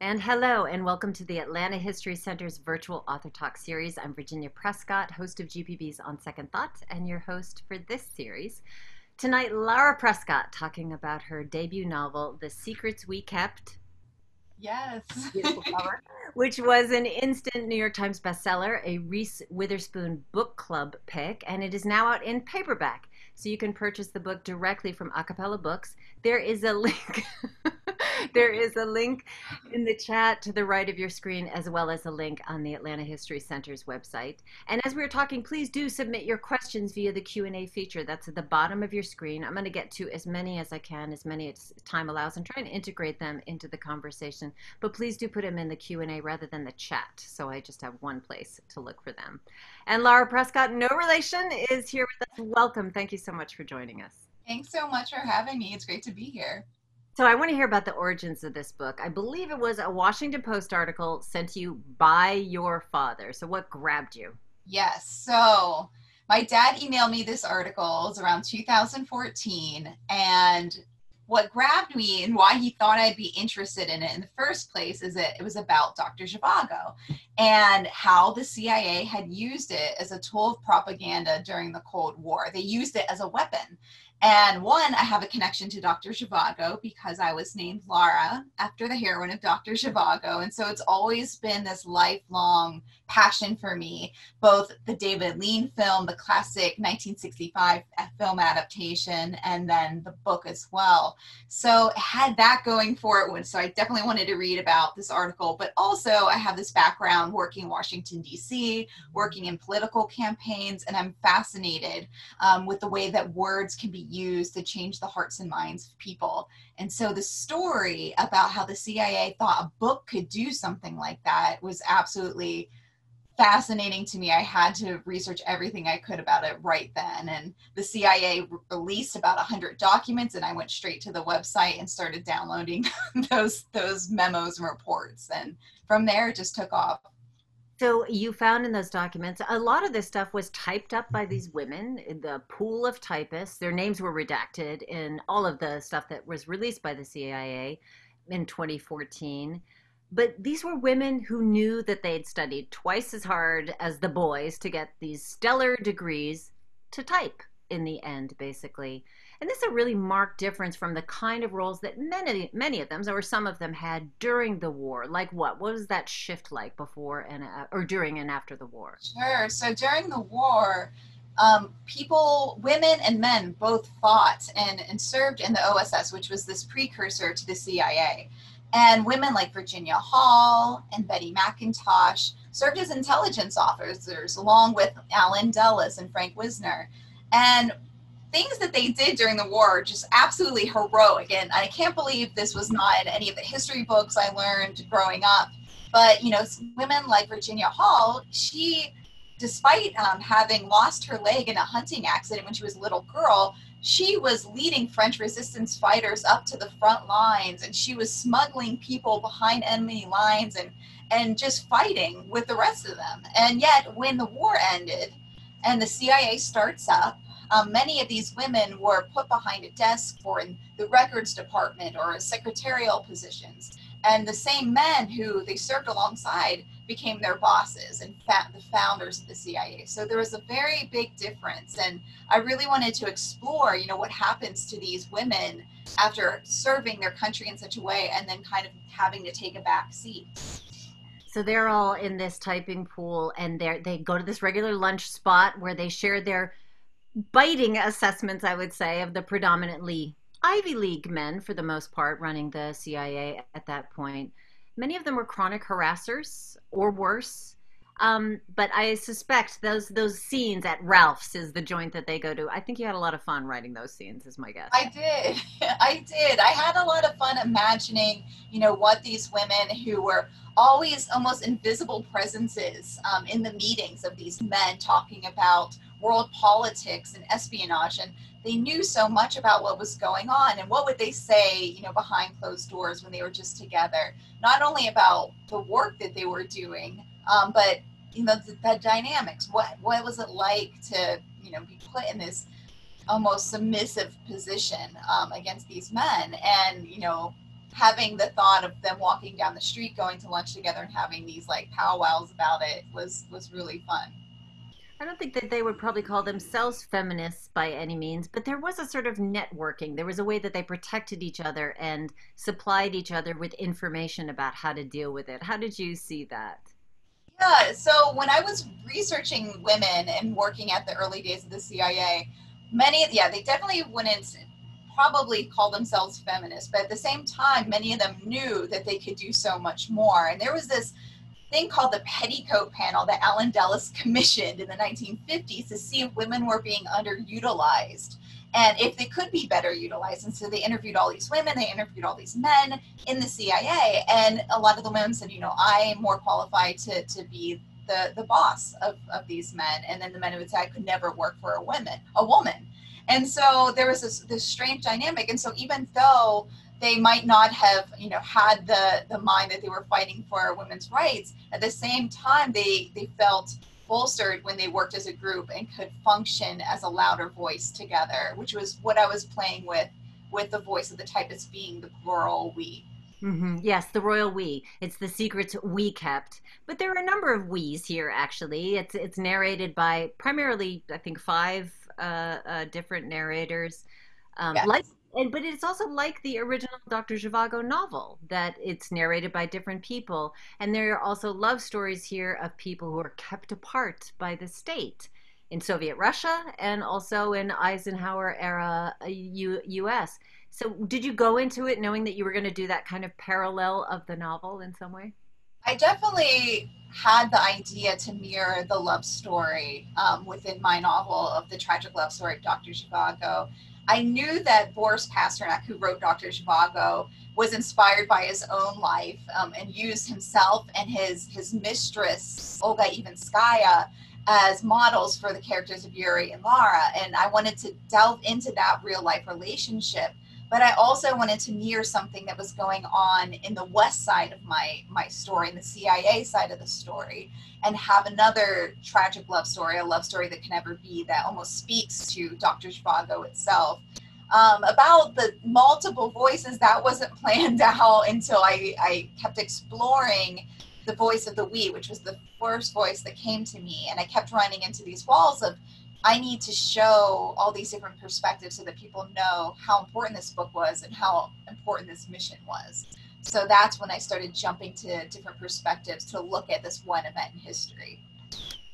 And hello, and welcome to the Atlanta History Center's virtual Author Talk series. I'm Virginia Prescott, host of GPB's On Second Thought, and your host for this series. Tonight, Lara Prescott talking about her debut novel, The Secrets We Kept. Yes. cover, which was an instant New York Times bestseller, a Reese Witherspoon book club pick, and it is now out in paperback. So you can purchase the book directly from A Cappella Books. There is a link. there is a link in the chat to the right of your screen, as well as a link on the Atlanta History Center's website. And as we were talking, please do submit your questions via the Q&A feature. That's at the bottom of your screen. I'm going to get to as many as I can, as many as time allows, and try and integrate them into the conversation. But please do put them in the Q&A rather than the chat, so I just have one place to look for them. And Lara Prescott, no relation, is here with us. Welcome. Thank you so much for joining us. Thanks so much for having me. It's great to be here. So I want to hear about the origins of this book. I believe it was a Washington Post article sent to you by your father. So what grabbed you? Yes. So my dad emailed me this article. It was around 2014. And what grabbed me and why he thought I'd be interested in it in the first place is that it was about Dr. Zhivago and how the CIA had used it as a tool of propaganda during the Cold War. They used it as a weapon. And one, I have a connection to Dr. Zhivago because I was named Lara after the heroine of Dr. Zhivago. And so it's always been this lifelong passion for me, both the David Lean film, the classic 1965 film adaptation, and then the book as well. So had that going for it. So I definitely wanted to read about this article, but also I have this background working in Washington, D.C., working in political campaigns, and I'm fascinated um, with the way that words can be used to change the hearts and minds of people. And so the story about how the CIA thought a book could do something like that was absolutely fascinating to me. I had to research everything I could about it right then. And the CIA released about 100 documents and I went straight to the website and started downloading those those memos and reports and from there it just took off. So you found in those documents a lot of this stuff was typed up by these women, in the pool of typists. Their names were redacted in all of the stuff that was released by the CIA in 2014. But these were women who knew that they'd studied twice as hard as the boys to get these stellar degrees to type in the end, basically. And this is a really marked difference from the kind of roles that many, many of them, or some of them, had during the war. Like what? What was that shift like before and uh, or during and after the war? Sure. So during the war, um, people, women and men, both fought and, and served in the OSS, which was this precursor to the CIA. And women like Virginia Hall and Betty McIntosh served as intelligence officers along with Allen Dulles and Frank Wisner. And things that they did during the war are just absolutely heroic. And I can't believe this was not in any of the history books I learned growing up. But, you know, women like Virginia Hall, she, despite um, having lost her leg in a hunting accident when she was a little girl, she was leading French resistance fighters up to the front lines and she was smuggling people behind enemy lines and, and just fighting with the rest of them. And yet, when the war ended and the CIA starts up, um, many of these women were put behind a desk or in the records department or secretarial positions. And the same men who they served alongside became their bosses and the founders of the CIA. So there was a very big difference. And I really wanted to explore, you know, what happens to these women after serving their country in such a way and then kind of having to take a back seat. So they're all in this typing pool and they they go to this regular lunch spot where they share their biting assessments, I would say, of the predominantly Ivy League men, for the most part, running the CIA at that point. Many of them were chronic harassers or worse. Um, but I suspect those those scenes at Ralph's is the joint that they go to. I think you had a lot of fun writing those scenes, is my guess. I did, I did. I had a lot of fun imagining, you know, what these women who were always almost invisible presences um, in the meetings of these men talking about world politics and espionage and they knew so much about what was going on and what would they say you know behind closed doors when they were just together. Not only about the work that they were doing um, but you know the, the, dynamics. What what was it like to you know be put in this almost submissive position um, against these men? And you know having the thought of them walking down the street, going to lunch together, and having these like powwows about it was was really fun. I don't think that they would probably call themselves feminists by any means, but there was a sort of networking. There was a way that they protected each other and supplied each other with information about how to deal with it. How did you see that? Yeah, so when I was researching women and working at the early days of the CIA, many, yeah, they definitely wouldn't probably call themselves feminists, but at the same time, many of them knew that they could do so much more. And there was this thing called the Petticoat Panel that Allen Dulles commissioned in the 1950s to see if women were being underutilized and if they could be better utilized. And so they interviewed all these women, they interviewed all these men in the CIA, and a lot of the women said, you know, I am more qualified to, to be the, the boss of, of these men. And then the men would say, I could never work for a woman, a woman. And so there was this, this strange dynamic. And so even though they might not have you know had the the mind that they were fighting for women's rights at the same time they they felt bolstered when they worked as a group and could function as a louder voice together which was what i was playing with with the voice of the typist being the plural we Mm-hmm. Yes, the royal we. It's the secrets we kept. But there are a number of we's here. Actually, it's it's narrated by primarily, I think, five uh, uh, different narrators. Um, yes. Like and but it's also like the original Dr. Zhivago novel that it's narrated by different people, and there are also love stories here of people who are kept apart by the state in Soviet Russia and also in Eisenhower era U- uh, U.S. So, did you go into it knowing that you were going to do that kind of parallel of the novel in some way? I definitely had the idea to mirror the love story um, within my novel of the tragic love story of Dr. Zhivago. I knew that Boris Pasternak, who wrote Dr. Zhivago, was inspired by his own life um, and used himself and his his mistress Olga Ivinskaya as models for the characters of Yuri and Lara. And I wanted to delve into that real life relationship but I also wanted to mirror something that was going on in the west side of my my story, in the CIA side of the story, and have another tragic love story, a love story that can never be, that almost speaks to Dr. Zhivago itself. Um, about the multiple voices, that wasn't planned out until I, I kept exploring the voice of the we, which was the first voice that came to me. And I kept running into these walls of I need to show all these different perspectives so that people know how important this book was and how important this mission was. So that's when I started jumping to different perspectives to look at this one event in history.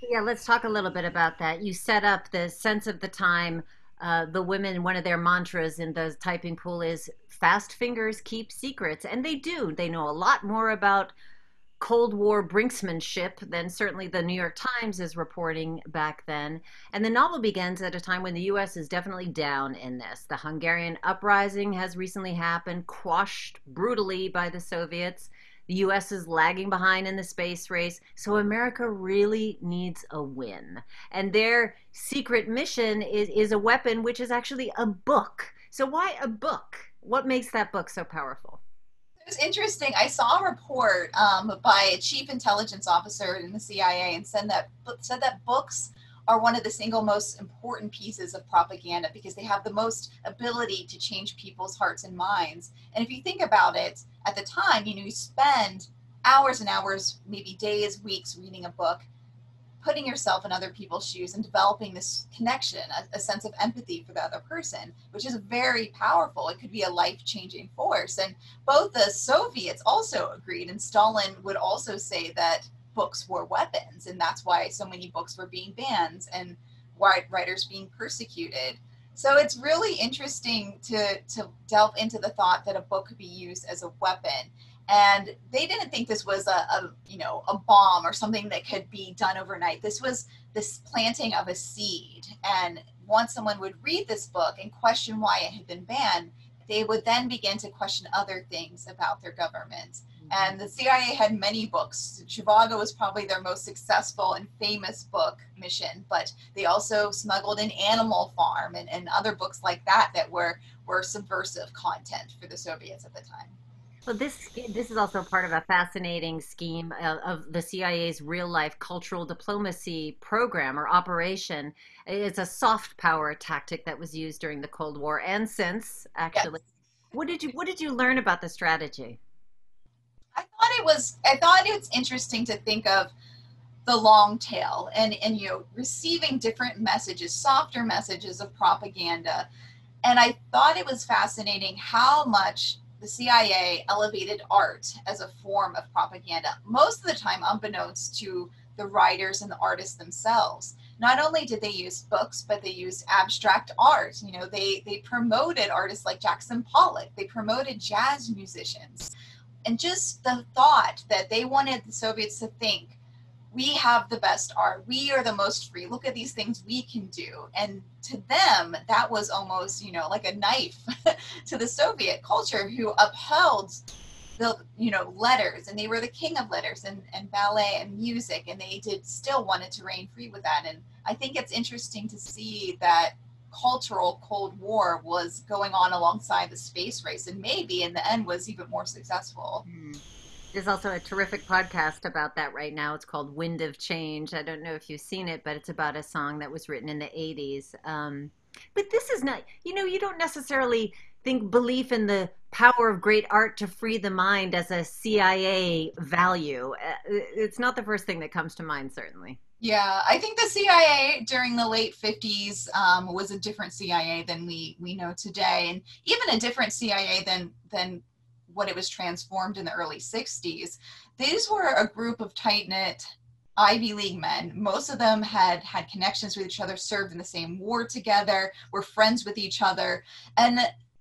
Yeah, let's talk a little bit about that. You set up the sense of the time. Uh, the women, one of their mantras in the typing pool is fast fingers keep secrets. And they do. They know a lot more about Cold War brinksmanship than certainly the New York Times is reporting back then. And the novel begins at a time when the U.S. is definitely down in this. The Hungarian uprising has recently happened, quashed brutally by the Soviets. The U.S. is lagging behind in the space race. So America really needs a win. And their secret mission is, is a weapon, which is actually a book. So why a book? What makes that book so powerful? It was interesting. I saw a report um, by a chief intelligence officer in the CIA and said that said that books are one of the single most important pieces of propaganda because they have the most ability to change people's hearts and minds. And if you think about it, at the time, you know, you spend hours and hours, maybe days, weeks reading a book putting yourself in other people's shoes and developing this connection, a, a, sense of empathy for the other person, which is very powerful. It could be a life changing force. And both the Soviets also agreed, and Stalin would also say that books were weapons, and that's why so many books were being banned and writers being persecuted. So it's really interesting to, to delve into the thought that a book could be used as a weapon and they didn't think this was a, a, you know a bomb or something that could be done overnight. This was this planting of a seed. And once someone would read this book and question why it had been banned they would then begin to question other things about their government. Mm-hmm. and the cia had many books. Zhivago was probably their most successful and famous book mission but they also smuggled in animal farm and, and other books like that that were were subversive content for the soviets at the time well, this this is also part of a fascinating scheme of, the CIA's real life cultural diplomacy program or operation. It's a soft power tactic that was used during the Cold War and since, actually. Yes. What did you What did you learn about the strategy? I thought it was. I thought it's interesting to think of the long tail and and you know receiving different messages, softer messages of propaganda, and I thought it was fascinating how much the CIA elevated art as a form of propaganda. Most of the time, unbeknownst to the writers and the artists themselves. Not only did they use books but they used abstract art. You know they they promoted artists like jackson pollock. They promoted jazz musicians. And just the thought that they wanted the soviets to think we have the best art. We are the most free. Look at these things we can do. And to them that was almost you know like a knife to the soviet culture who upheld the you know letters. And they were the king of letters and, and ballet and music. And they did still wanted to reign free with that. And i think it's interesting to see that cultural cold war was going on alongside the space race. And maybe in the end was even more successful. Mm. There's also a terrific podcast about that right now it's called wind of change i don't know if you've seen it but it's about a song that was written in the 80s um, but this is not you know you don't necessarily think belief in the power of great art to free the mind as a CIA value. Uh, it's not the first thing that comes to mind, certainly. Yeah, I think the CIA during the late 50s um, was a different CIA than we, we know today, and even a different CIA than, than what it was transformed in the early 60s. These were a group of tight knit Ivy League men. Most of them had had connections with each other, served in the same war together, were friends with each other. And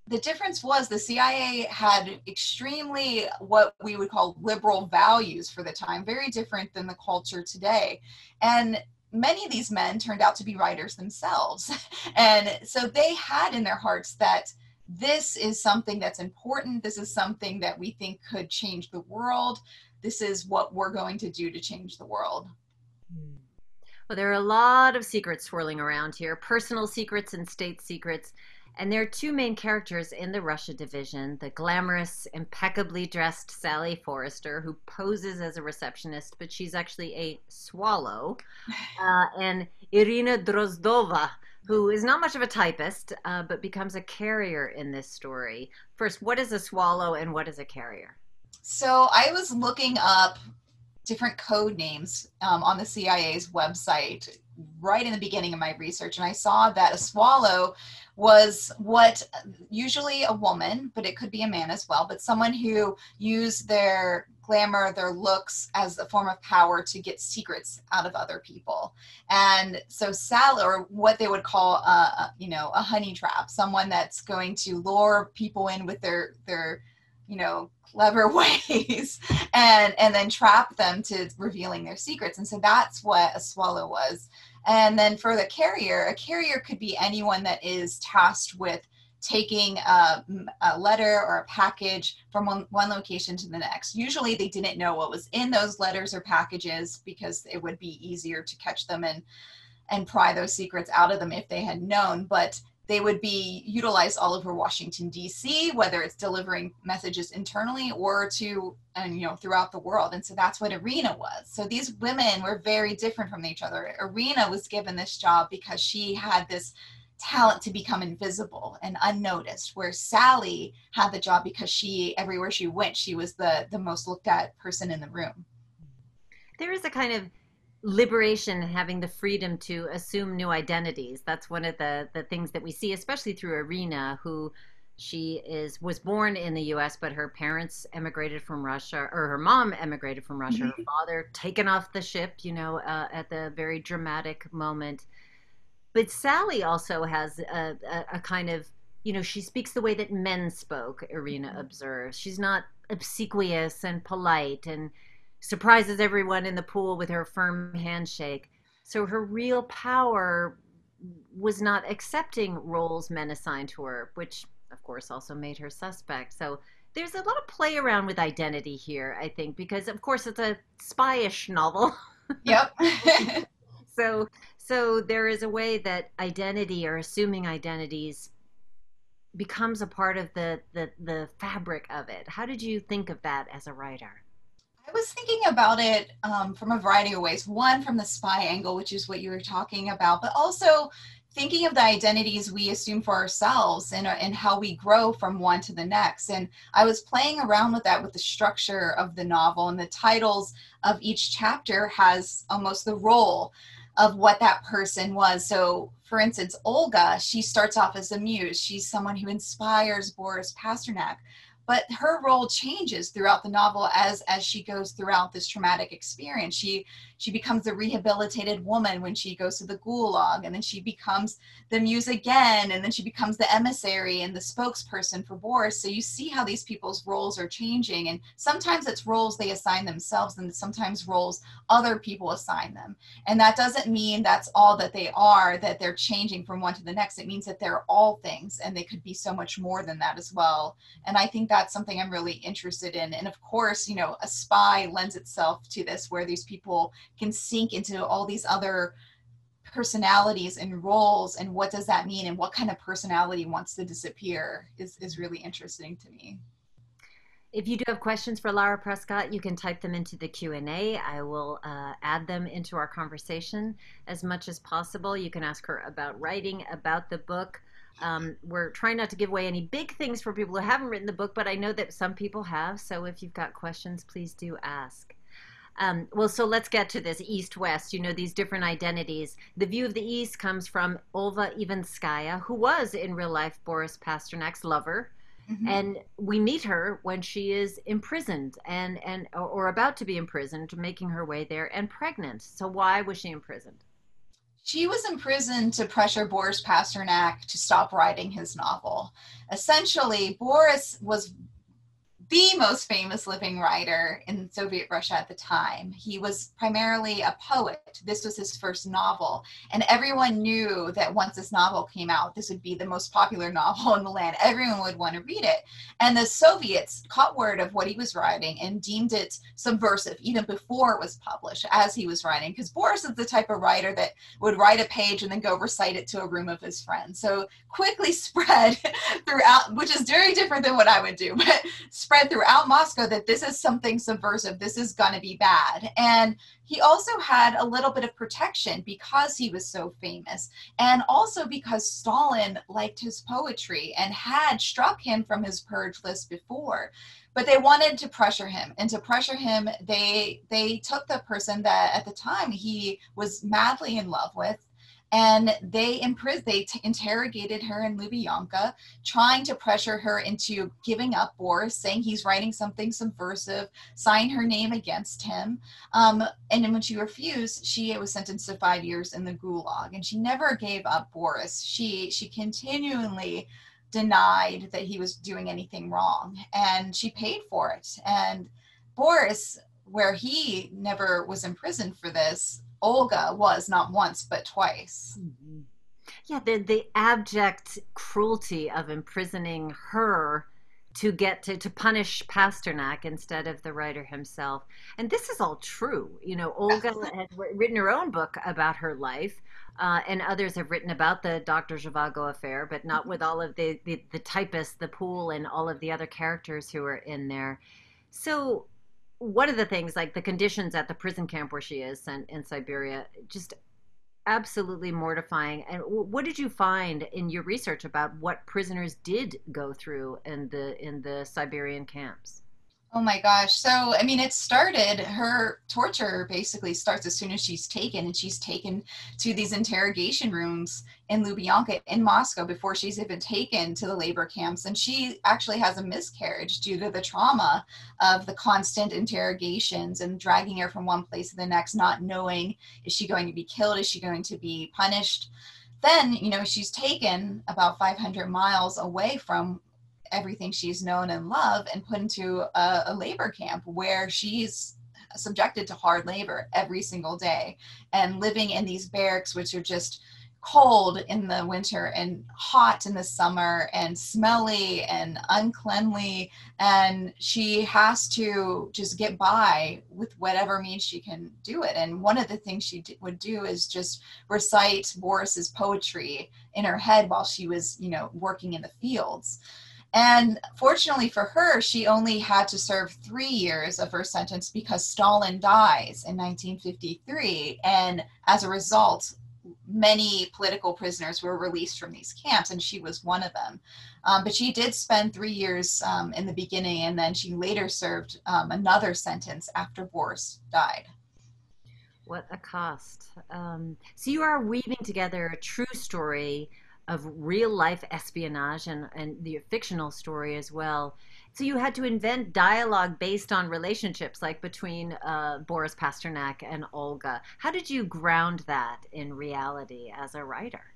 the difference was the CIA had extremely what we would call liberal values for the time, very different than the culture today. And many of these men turned out to be writers themselves. and so they had in their hearts that this is something that's important. This is something that we think could change the world. This is what we're going to do to change the world. Well, there are a lot of secrets swirling around here personal secrets and state secrets. And there are two main characters in the Russia division the glamorous, impeccably dressed Sally Forrester, who poses as a receptionist, but she's actually a swallow, uh, and Irina Drozdova, who is not much of a typist, uh, but becomes a carrier in this story. First, what is a swallow and what is a carrier? So I was looking up different code names um, on the CIA's website right in the beginning of my research, and I saw that a swallow was what usually a woman, but it could be a man as well, but someone who used their glamour, their looks as a form of power to get secrets out of other people. And so Sally, or what they would call, a, you know, a honey trap, someone that's going to lure people in with their their, you know, clever ways and and then trap them to revealing their secrets. And so that's what a swallow was. And then for the carrier, a carrier could be anyone that is tasked with taking a, a, letter or a package from one, one location to the next. Usually they didn't know what was in those letters or packages because it would be easier to catch them and and pry those secrets out of them if they had known. But they would be utilized all over Washington D.C., whether it's delivering messages internally or to and you know throughout the world. And so that's what Irina was. So these women were very different from each other. Irina was given this job because she had this talent to become invisible and unnoticed where sally had the job because she everywhere she went she was the the most looked at person in the room there is a kind of liberation having the freedom to assume new identities that's one of the the things that we see especially through irina who she is was born in the US but her parents emigrated from Russia or her mom emigrated from Russia mm-hmm. her father taken off the ship you know uh, at the very dramatic moment but Sally also has a, a, a, kind of you know she speaks the way that men spoke Irina mm-hmm. observes she's not obsequious and polite and surprises everyone in the pool with her firm handshake. So her real power was not accepting roles men assigned to her, which of course also made her suspect. So there's a lot of play around with identity here, I think, because of course it's a spyish novel. Yep. so so there is a way that identity or assuming identities becomes a part of the, the the fabric of it. How did you think of that as a writer? I was thinking about it um, from a variety of ways. One, from the spy angle, which is what you were talking about, but also thinking of the identities we assume for ourselves and, and how we grow from one to the next. And I was playing around with that with the structure of the novel, and the titles of each chapter has almost the role of what that person was. So, for instance, Olga, she starts off as a muse. She's someone who inspires Boris Pasternak but her role changes throughout the novel as as she goes throughout this traumatic experience. She she becomes a rehabilitated woman when she goes to the gulag and then she becomes the muse again and then she becomes the emissary and the spokesperson for boris. So you see how these people's roles are changing and sometimes it's roles they assign themselves and sometimes roles other people assign them. And that doesn't mean that's all that they are that they're changing from one to the next. It means that they're all things and they could be so much more than that as well. And i think that's something i'm really interested in and of course you know a spy lends itself to this where these people can sink into all these other personalities and roles and what does that mean and what kind of personality wants to disappear is, is really interesting to me if you do have questions for Lara Prescott, you can type them into the Q&A. I will uh, add them into our conversation as much as possible. You can ask her about writing, about the book. Um, we're trying not to give away any big things for people who haven't written the book, but I know that some people have. So if you've got questions, please do ask. Um, well, so let's get to this East West, you know, these different identities. The view of the East comes from Olga Ivinskaya, who was in real life Boris Pasternak's lover. Mm-hmm. And we meet her when she is imprisoned and, and or about to be imprisoned, making her way there and pregnant. So why was she imprisoned? She was imprisoned to pressure Boris Pasternak to stop writing his novel. Essentially, Boris was the most famous living writer in Soviet Russia at the time. He was primarily a poet. This was his first novel. And everyone knew that once this novel came out, this would be the most popular novel in the land. Everyone would want to read it. And the Soviets caught word of what he was writing and deemed it subversive even before it was published as he was writing. Because Boris is the type of writer that would write a page and then go recite it to a room of his friends. So quickly spread throughout, which is very different than what I would do, but spread spread throughout Moscow that this is something subversive, this is going to be bad. And he also had a little bit of protection because he was so famous, and also because Stalin liked his poetry and had struck him from his purge list before but they wanted to pressure him and to pressure him they they took the person that at the time he was madly in love with and they imprisoned they t- interrogated her in Lubyanka trying to pressure her into giving up Boris saying he's writing something subversive sign her name against him. Um, and then when she refused she was sentenced to five years in the gulag. And she never gave up Boris. She she continually denied that he was doing anything wrong. And she paid for it. And Boris where he never was imprisoned for this Olga was not once but twice. Mm-hmm. Yeah, the the abject cruelty of imprisoning her to get to, to punish Pasternak instead of the writer himself. And this is all true. You know, Olga had written her own book about her life, uh, and others have written about the Dr. Zhivago affair, but not with all of the, the, the typists, the pool, and all of the other characters who are in there. So one of the things like the conditions at the prison camp where she is in, in siberia just absolutely mortifying. And what did you find in your research about what prisoners did go through in the in the siberian camps Oh my gosh. So, I mean, it started, her torture basically starts as soon as she's taken, and she's taken to these interrogation rooms in Lubyanka in Moscow before she's even taken to the labor camps. And she actually has a miscarriage due to the trauma of the constant interrogations and dragging her from one place to the next, not knowing is she going to be killed? Is she going to be punished? Then, you know, she's taken about 500 miles away from everything she's known and loved and put into a, a labor camp where she's subjected to hard labor every single day and living in these barracks which are just cold in the winter and hot in the summer and smelly and uncleanly. And she has to just get by with whatever means she can do it. And one of the things she d- would do is just recite boris's poetry in her head while she was you know working in the fields and fortunately for her, she only had to serve three years of her sentence because Stalin dies in 1953. And as a result, many political prisoners were released from these camps, and she was one of them. Um, but she did spend three years um, in the beginning, and then she later served um, another sentence after Boris died. What a cost. Um, so you are weaving together a true story of real life espionage and, and the fictional story as well. So you had to invent dialogue based on relationships, like between uh, Boris Pasternak and Olga. How did you ground that in reality as a writer?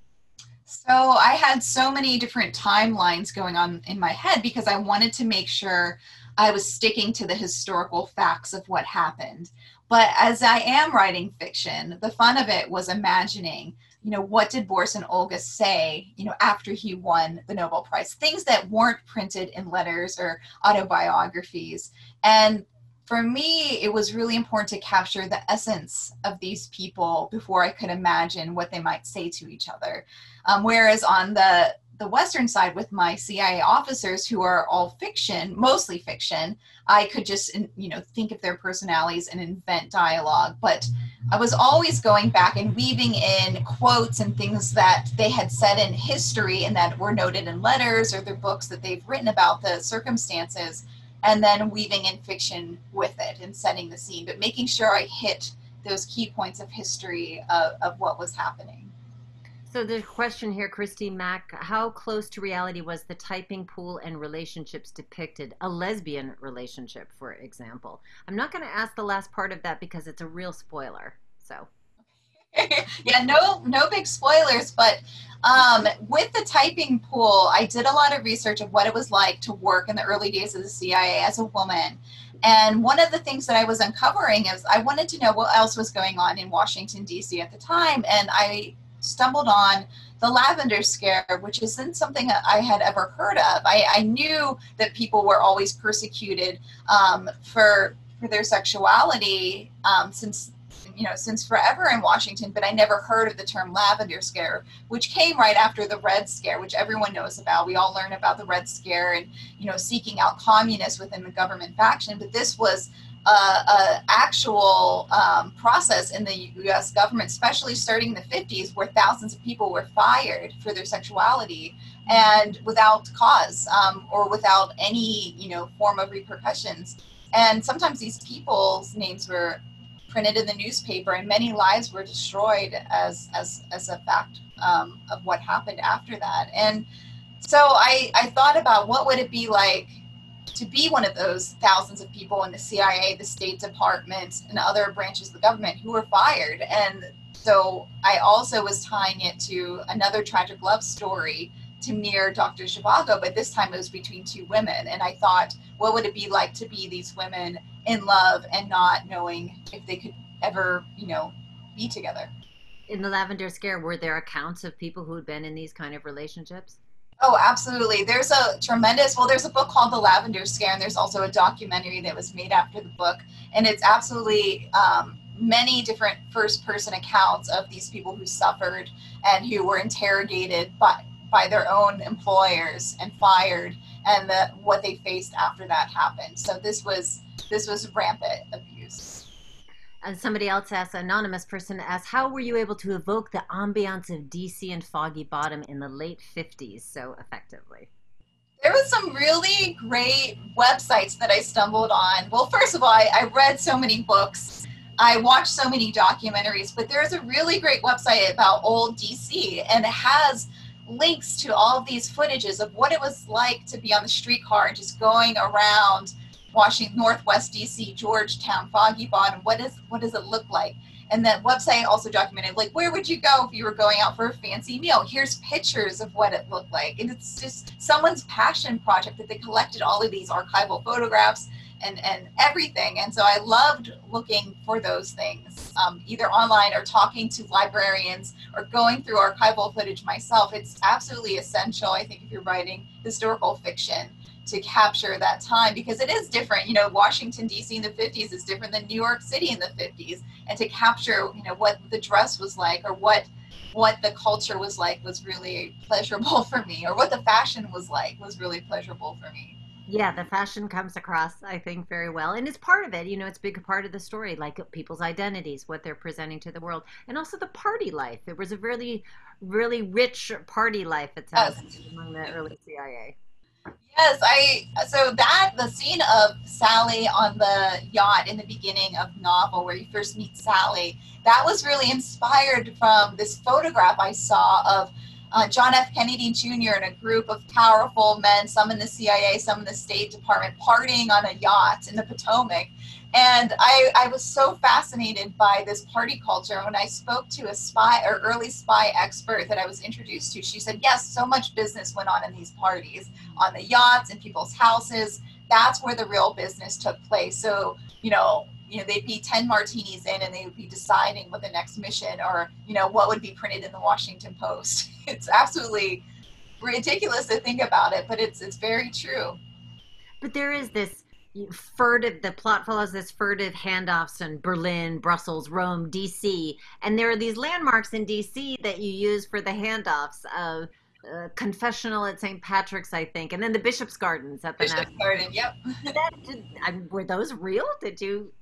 So I had so many different timelines going on in my head because I wanted to make sure I was sticking to the historical facts of what happened. But as I am writing fiction, the fun of it was imagining you know, what did Boris and Olga say, you know, after he won the Nobel Prize? Things that weren't printed in letters or autobiographies. And for me, it was really important to capture the essence of these people before I could imagine what they might say to each other. Um, whereas on the the Western side with my CIA officers who are all fiction, mostly fiction, I could just, you know, think of their personalities and invent dialogue. But I was always going back and weaving in quotes and things that they had said in history and that were noted in letters or their books that they've written about the circumstances, and then weaving in fiction with it and setting the scene, but making sure I hit those key points of history of, of what was happening. So the question here, Christy Mack, how close to reality was the typing pool and relationships depicted? A lesbian relationship, for example. I'm not going to ask the last part of that because it's a real spoiler. So. yeah, no, no big spoilers, but um, with the typing pool, I did a lot of research of what it was like to work in the early days of the CIA as a woman. And one of the things that I was uncovering is I wanted to know what else was going on in Washington, D.C. at the time. And I stumbled on the lavender scare, which isn't something I had ever heard of. I, I knew that people were always persecuted um, for for their sexuality um, since you know since forever in Washington, but I never heard of the term lavender scare, which came right after the Red Scare, which everyone knows about. We all learn about the Red Scare and you know seeking out communists within the government faction, but this was uh, actual um, process in the U.S. government, especially starting in the 50s, where thousands of people were fired for their sexuality and without cause um, or without any, you know, form of repercussions. And sometimes these people's names were printed in the newspaper, and many lives were destroyed as as as a fact um, of what happened after that. And so I I thought about what would it be like to be one of those thousands of people in the CIA, the State Department, and other branches of the government who were fired. And so I also was tying it to another tragic love story to mirror Dr. Zhivago, but this time it was between two women. And I thought, what would it be like to be these women in love and not knowing if they could ever, you know, be together? In the Lavender Scare, were there accounts of people who had been in these kind of relationships? Oh, absolutely. There's a tremendous, well, there's a book called The Lavender Scare, and there's also a documentary that was made after the book. And it's absolutely um, many different first person accounts of these people who suffered and who were interrogated by, by their own employers and fired and the, what they faced after that happened. So this was this was rampant abuse and somebody else asked, anonymous person asked, how were you able to evoke the ambiance of DC and Foggy Bottom in the late 50s so effectively? There was some really great websites that I stumbled on. Well, first of all, I, I read so many books. I watched so many documentaries, but there's a really great website about old DC, and it has links to all of these footages of what it was like to be on the streetcar and just going around Washington, Northwest DC, Georgetown, Foggy Bottom. What is what does it look like? And that website also documented like where would you go if you were going out for a fancy meal? Here's pictures of what it looked like, and it's just someone's passion project that they collected all of these archival photographs and and everything. And so I loved looking for those things, um, either online or talking to librarians or going through archival footage myself. It's absolutely essential, I think, if you're writing historical fiction to capture that time because it is different. You know, Washington D.C. in the 50s is different than New York City in the 50s, and to capture you know what the dress was like or what what the culture was like was really pleasurable for me, or what the fashion was like was really pleasurable for me. Yeah, the fashion comes across, I think, very well. And it's part of it. You know, it's a big part of the story, like people's identities, what they're presenting to the world, and also the party life. It was a really, really rich party life, sounds yes. among the early CIA. Yes, I so that the scene of Sally on the yacht in the beginning of novel where you first meet Sally, that was really inspired from this photograph I saw of uh, John F. Kennedy Jr. and a group of powerful men, some in the CIA, some in the State Department, partying on a yacht in the Potomac. And I, I was so fascinated by this party culture. When I spoke to a spy or early spy expert that I was introduced to, she said, Yes, so much business went on in these parties, on the yachts, in people's houses. That's where the real business took place. So, you know, you know they'd be 10 martinis in and they would be deciding what the next mission or you know what would be printed in the washington post it's absolutely ridiculous to think about it but it's it's very true but there is this furtive the plot follows this furtive handoffs in berlin brussels rome dc and there are these landmarks in dc that you use for the handoffs of uh, confessional at St. Patrick's, I think, and then the Bishop's Gardens at the Bishop's National. Garden. Yep. that, did, I, were those real? Did you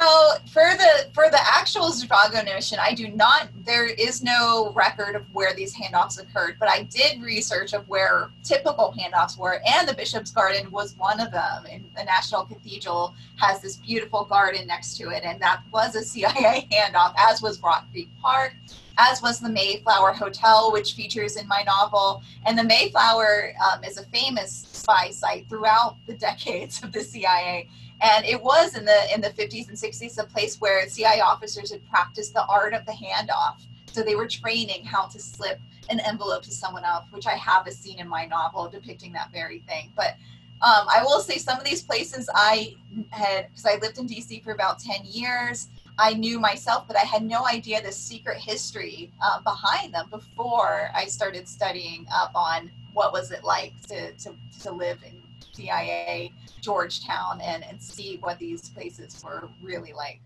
so for the for the actual Zhivago notion, I do not. There is no record of where these handoffs occurred, but I did research of where typical handoffs were, and the Bishop's Garden was one of them. And the National Cathedral has this beautiful garden next to it, and that was a CIA handoff, as was Rock Creek Park, as was the Mayflower Hotel, which features in my novel. And the Mayflower um, is a famous spy site throughout the decades of the CIA and it was in the in the 50s and 60s a place where CI officers had practiced the art of the handoff. So they were training how to slip an envelope to someone else, which I have a scene in my novel depicting that very thing. But um, I will say some of these places I had, because I lived in DC for about 10 years, I knew myself, but I had no idea the secret history uh, behind them before I started studying up on what was it like to, to, to live in CIA Georgetown and, and see what these places were really like.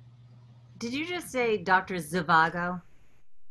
Did you just say Dr. Zhivago?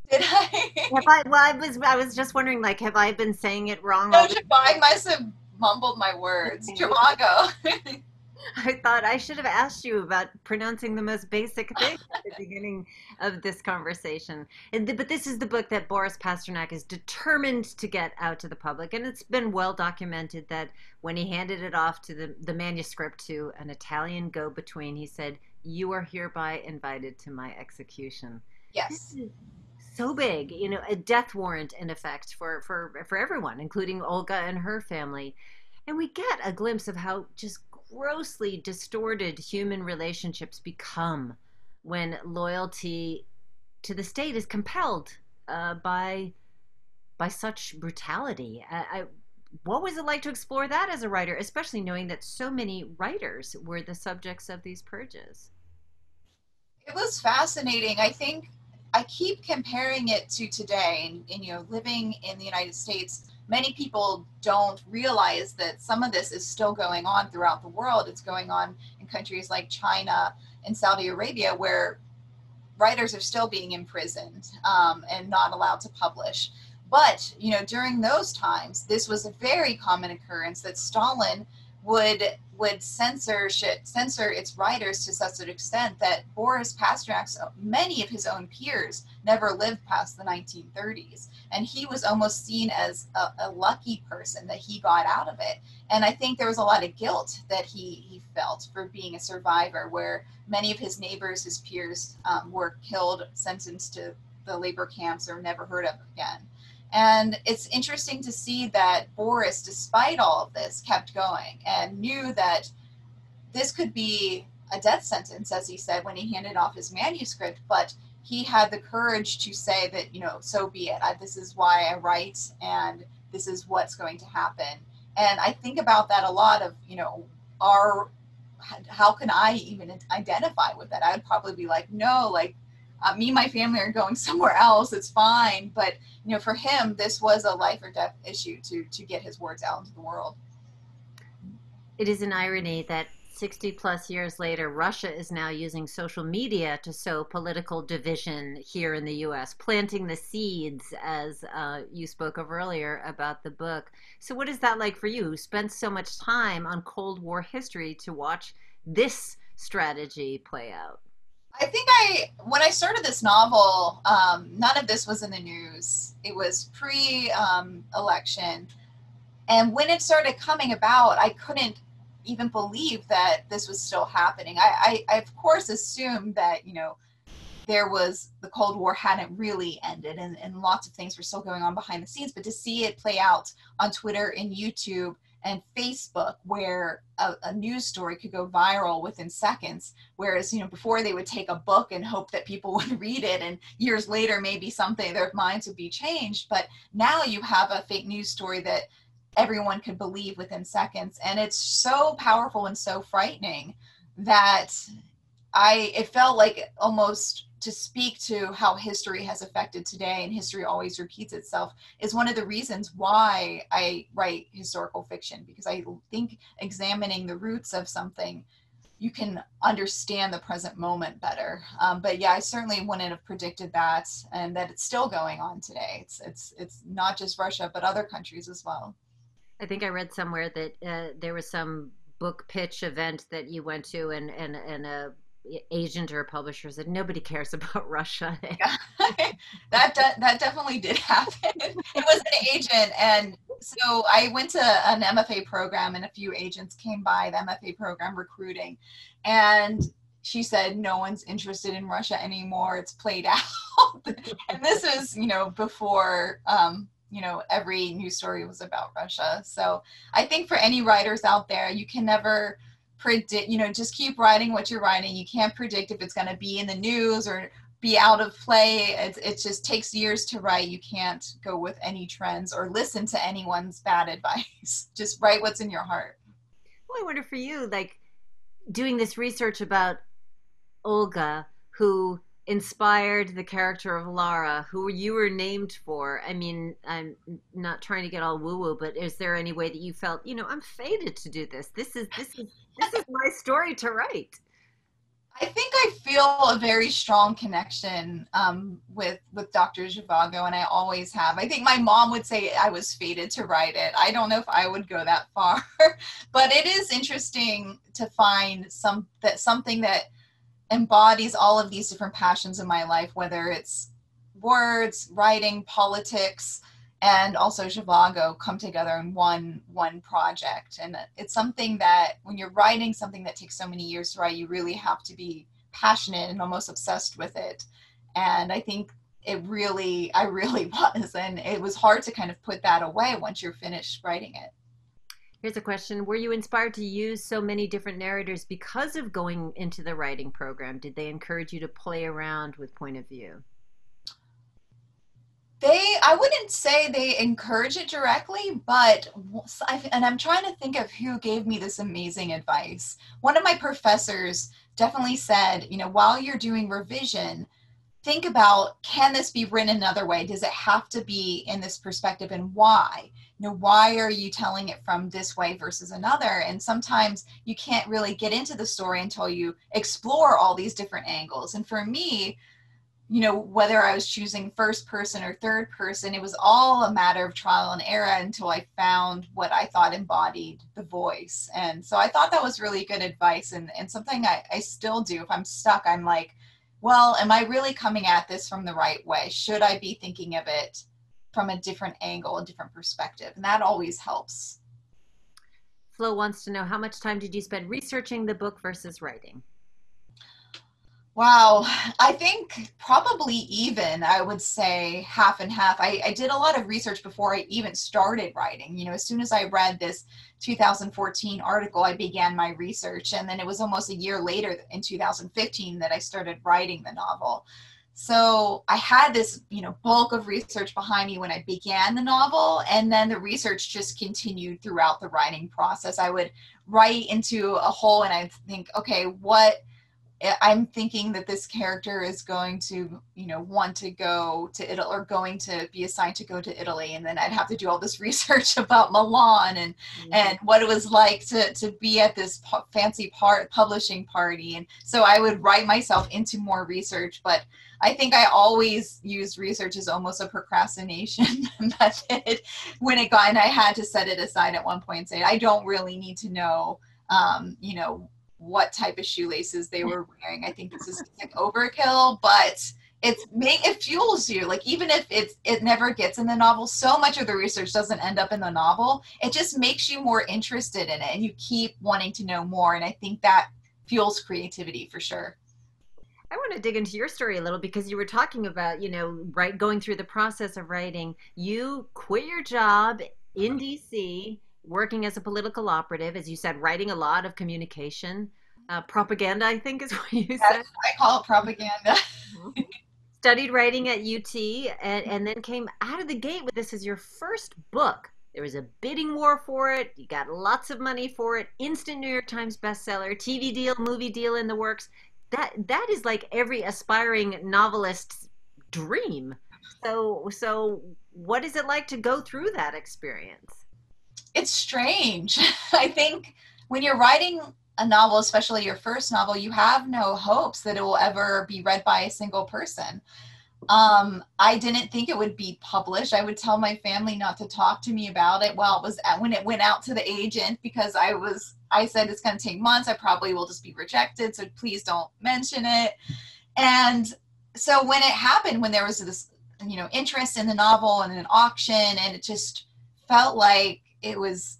Did I? have I? Well, I was. I was just wondering. Like, have I been saying it wrong? No, I must have mumbled my words. Zhivago. I thought I should have asked you about pronouncing the most basic thing at the beginning of this conversation. The, but this is the book that Boris Pasternak is determined to get out to the public, and it's been well documented that when he handed it off to the, the manuscript to an Italian go-between, he said, "You are hereby invited to my execution." Yes. So big, you know, a death warrant in effect for for for everyone, including Olga and her family and we get a glimpse of how just grossly distorted human relationships become when loyalty to the state is compelled uh, by by such brutality. I, I, what was it like to explore that as a writer, especially knowing that so many writers were the subjects of these purges? It was fascinating. I think I keep comparing it to today, and, and you know, living in the United States many people don't realize that some of this is still going on throughout the world. It's going on in countries like China and Saudi Arabia, where writers are still being imprisoned um, and not allowed to publish. But you know, during those times, this was a very common occurrence that Stalin would would censor censor its writers to such an extent that Boris Pasternak's many of his own peers never lived past the 1930s, and he was almost seen as a, a, lucky person that he got out of it. And I think there was a lot of guilt that he he felt for being a survivor, where many of his neighbors, his peers, um, were killed, sentenced to the labor camps, or never heard of again. And it's interesting to see that Boris, despite all of this, kept going and knew that this could be a death sentence, as he said when he handed off his manuscript. But he had the courage to say that, you know, so be it. I, this is why I write, and this is what's going to happen. And I think about that a lot of, you know, our how can I even identify with that? I would probably be like, no, like uh, me and my family are going somewhere else. It's fine. But you know, for him, this was a life or death issue to to get his words out into the world. It is an irony that 60 plus years later, Russia is now using social media to sow political division here in the US, planting the seeds, as uh, you spoke of earlier about the book. So, what is that like for you, who spent so much time on Cold War history to watch this strategy play out? I think I, when I started this novel, um, none of this was in the news. It was pre um, election. And when it started coming about, I couldn't even believe that this was still happening. I, I, I, of course assumed that you know there was the Cold War hadn't really ended, and, and lots of things were still going on behind the scenes. But to see it play out on Twitter and YouTube and Facebook, where a, a, news story could go viral within seconds, whereas you know before they would take a book and hope that people would read it, and years later maybe something their minds would be changed. But now you have a fake news story that everyone could believe within seconds and it's so powerful and so frightening that i it felt like almost to speak to how history has affected today and history always repeats itself is one of the reasons why i write historical fiction because i think examining the roots of something you can understand the present moment better. Um, but yeah, I certainly wouldn't have predicted that, and that it's still going on today. It's it's it's not just Russia, but other countries as well. I think I read somewhere that uh, there was some book pitch event that you went to, and and and a agent or publisher said nobody cares about Russia. that de- that definitely did happen. it was an agent, and so I went to an MFA program, and a few agents came by the MFA program recruiting, and she said no one's interested in Russia anymore. It's played out, and this was you know before um, you know every news story was about russia so i think for any writers out there you can never predict you know just keep writing what you're writing. You can't predict if it's going to be in the news or be out of play. It, it just takes years to write. You can't go with any trends or listen to anyone's bad advice. Just write what's in your heart. Well i wonder for you like doing this research about olga who inspired the character of Lara, who you were named for. I mean, I'm not trying to get all woo woo, but is there any way that you felt, you know, I'm fated to do this. This is this is this is my story to write. I think I feel a very strong connection um, with with Dr. Zhivago, and I always have. I think my mom would say I was fated to write it. I don't know if I would go that far, but it is interesting to find some that something that embodies all of these different passions in my life, whether it's words, writing, politics, and also Zhivago come together in one one project. And it's something that when you're writing something that takes so many years to write, you really have to be passionate and almost obsessed with it. And I think it really, I really was. And it was hard to kind of put that away once you're finished writing it. Here's a question Were you inspired to use so many different narrators because of going into the writing program? Did they encourage you to play around with point of view? They, I wouldn't say they encourage it directly, but, and I'm trying to think of who gave me this amazing advice. One of my professors definitely said, you know, while you're doing revision, think about can this be written another way? Does it have to be in this perspective and why? you know why are you telling it from this way versus another and sometimes you can't really get into the story until you explore all these different angles and for me you know whether i was choosing first person or third person it was all a matter of trial and error until i found what i thought embodied the voice and so i thought that was really good advice and, and something I, I still do if i'm stuck i'm like well am i really coming at this from the right way should i be thinking of it from a different angle, a different perspective. And that always helps. Flo wants to know how much time did you spend researching the book versus writing? Wow, I think probably even, I would say half and half. I, I, did a lot of research before I even started writing. You know, as soon as I read this 2014 article, I began my research. And then it was almost a year later in 2015 that I started writing the novel. So I had this, you know, bulk of research behind me when I began the novel, and then the research just continued throughout the writing process. I would write into a hole and I'd think, okay, what I'm thinking that this character is going to, you know, want to go to Italy or going to be assigned to go to Italy, and then I'd have to do all this research about Milan and mm-hmm. and what it was like to to be at this fancy part publishing party, and so I would write myself into more research. But I think I always used research as almost a procrastination method when it got, and I had to set it aside at one point and say I don't really need to know, um, you know what type of shoelaces they were wearing. I think this is like overkill, but it's make it fuels you. Like even if it's it never gets in the novel, so much of the research doesn't end up in the novel. It just makes you more interested in it and you keep wanting to know more. And I think that fuels creativity for sure. I want to dig into your story a little because you were talking about, you know, right going through the process of writing. You quit your job in DC working as a political operative, as you said, writing a lot of communication. Uh, propaganda, I think, is what you yes, said. I call it propaganda. Mm-hmm. Studied writing at UT and, and then came out of the gate with this as your first book. There was a bidding war for it. You got lots of money for it. Instant New York Times bestseller, TV deal, movie deal in the works. That that is like every aspiring novelist's dream. So so what is it like to go through that experience? It's strange. I think when you're writing a novel, especially your first novel, you have no hopes that it will ever be read by a single person. Um, I didn't think it would be published. I would tell my family not to talk to me about it. Well, it was when it went out to the agent because I was I said it's going to take months. I probably will just be rejected. So please don't mention it. And so when it happened, when there was this you know interest in the novel and an auction, and it just felt like it was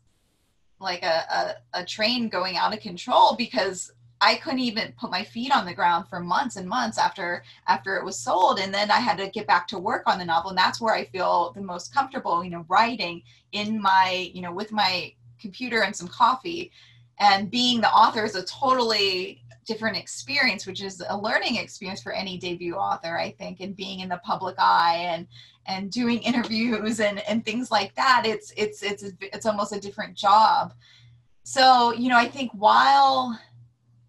like a, a, a train going out of control because I couldn't even put my feet on the ground for months and months after after it was sold. And then I had to get back to work on the novel. And that's where I feel the most comfortable you know writing in my you know with my computer and some coffee and being the author is a totally different experience which is a learning experience for any debut author I think and being in the public eye and and doing interviews and, and things like that it's it's it's it's almost a different job. So you know i think while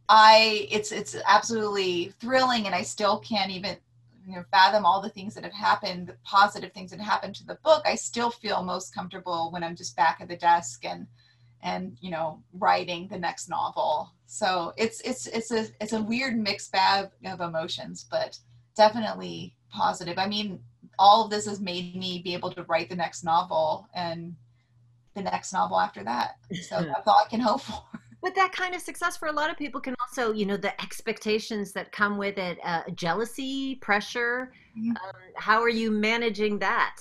i it's it's absolutely thrilling and i still can't even you know fathom all the things that have happened the positive things that happened to the book i still feel most comfortable when i'm just back at the desk and and you know writing the next novel. So it's it's it's a it's a weird mixed bag of emotions but definitely positive. I mean all of this has made me be able to write the next novel and the next novel after that. So that's all I can hope for. But that kind of success for a lot of people can also, you know, the expectations that come with it, uh, jealousy, pressure. Mm-hmm. Um, how are you managing that?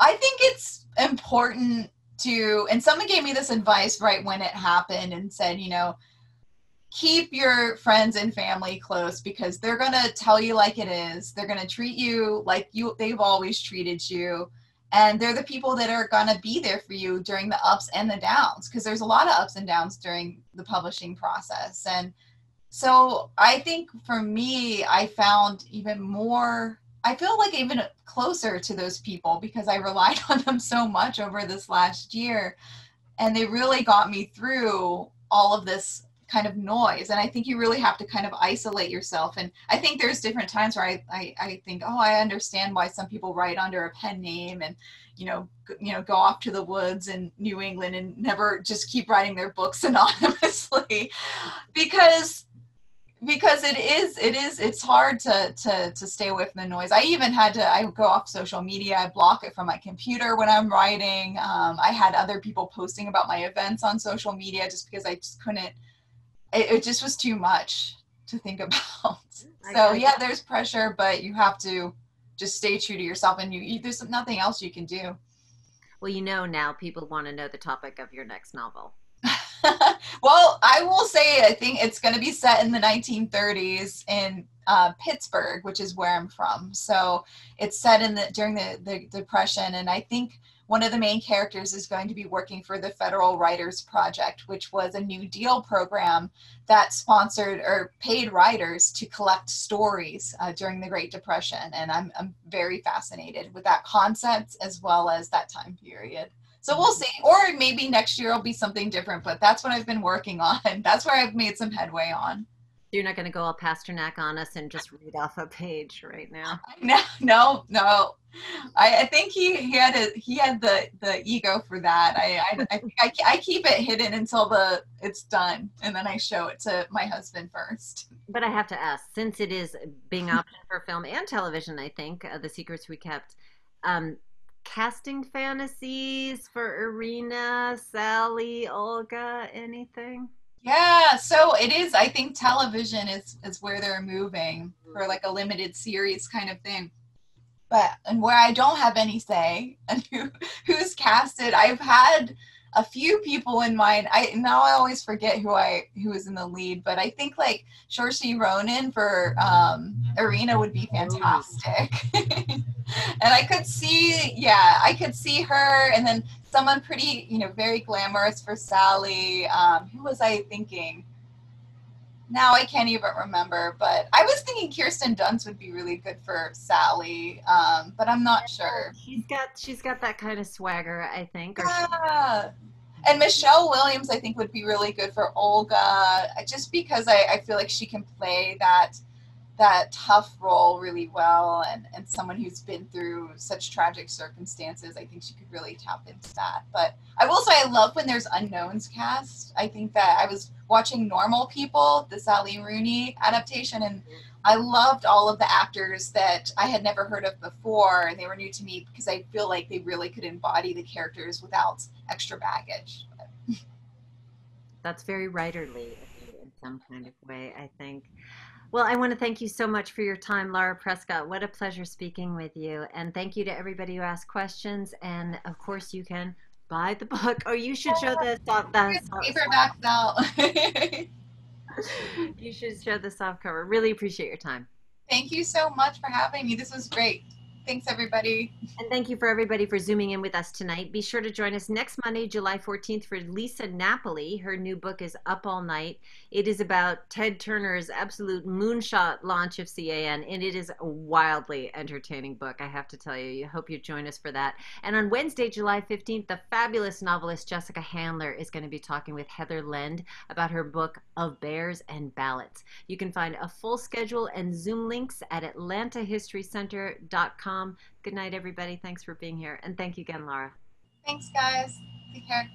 I think it's important to, and someone gave me this advice right when it happened and said, you know, keep your friends and family close because they're going to tell you like it is. They're going to treat you like you they've always treated you. And they're the people that are going to be there for you during the ups and the downs because there's a lot of ups and downs during the publishing process. And so I think for me, I found even more, I feel like even closer to those people because I relied on them so much over this last year. And they really got me through all of this kind of noise. And i think you really have to kind of isolate yourself. And i think there's different times where I, I i think oh i understand why some people write under a pen name and you know you know go off to the woods in new england and never just keep writing their books anonymously. Because because it is it is it's hard to to to stay away from the noise. I even had to i go off social media i block it from my computer when i'm writing. Um, i had other people posting about my events on social media just because i just couldn't it, it just was too much to think about. so yeah, there's pressure, but you have to just stay true to yourself, and you, you there's nothing else you can do. Well, you know now people want to know the topic of your next novel. well, I will say I think it's going to be set in the 1930s in uh, Pittsburgh, which is where I'm from. So it's set in the during the, the Depression, and I think one of the main characters is going to be working for the Federal Writers Project, which was a New Deal program that sponsored or paid writers to collect stories uh, during the Great Depression. And I'm, I'm very fascinated with that concept as well as that time period. So we'll see. Or maybe next year will be something different, but that's what I've been working on. That's where I've made some headway on. You're not going to go all Pasternak on us and just read off a page right now. No, no, no. I, I think he, he had a, he had the, the ego for that. I, I, I, I, I keep it hidden until the it's done, and then I show it to my husband first. But I have to ask, since it is being optioned for film and television, I think uh, the secrets we kept. Um, casting fantasies for Irina, Sally, Olga, anything? Yeah, so it is. I think television is is where they're moving for like a limited series kind of thing. But and where I don't have any say and who who's casted, I've had a few people in mind. I now I always forget who I who is in the lead, but I think like Saoirse Ronan for um, Irina would be fantastic. and I could see, yeah, I could see her, and then someone pretty, you know, very glamorous for Sally. Um, who was I thinking? Now I can't even remember, but I was thinking Kirsten Dunst would be really good for Sally, um, but I'm not sure. She's got she's got that kind of swagger, I think. Yeah. And Michelle Williams, I think, would be really good for Olga, just because I, I feel like she can play that that tough role really well and, and someone who's been through such tragic circumstances i think she could really tap into that. But i will say i love when there's unknowns cast. I think that i was watching normal people the sally rooney adaptation and i loved all of the actors that i had never heard of before. And they were new to me because i feel like they really could embody the characters without extra baggage. That's very writerly in some kind of way i think well, I want to thank you so much for your time, Lara Prescott. What a pleasure speaking with you. And thank you to everybody who asked questions. And of course, you can buy the book, or you should show the paperback now. you should show the soft cover. Really appreciate your time. Thank you so much for having me. This was great. Thanks, everybody. And thank you for everybody for zooming in with us tonight. Be sure to join us next Monday, July 14th, for Lisa Napoli. Her new book is Up All Night. It is about Ted Turner's absolute moonshot launch of CNN, and it is a wildly entertaining book, I have to tell you. You hope you join us for that. And on Wednesday, July 15th, the fabulous novelist Jessica Handler is going to be talking with Heather Lende about her book Of Bears and Ballots. You can find a full schedule and Zoom links at atlantahistorycenter.com Good night, everybody. Thanks for being here. And thank you again, Laura. Thanks, guys. Take care.